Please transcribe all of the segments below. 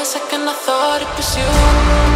a second, I thought it was you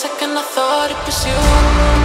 second I thought it was you.